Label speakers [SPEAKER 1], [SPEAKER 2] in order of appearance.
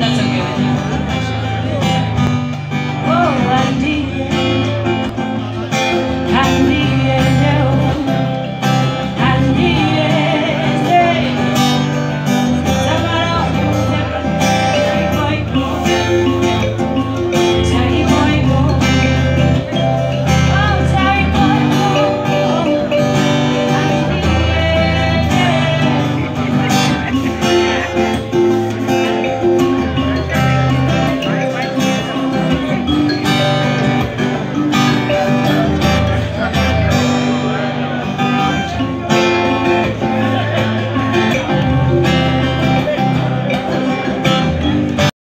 [SPEAKER 1] That's okay with you.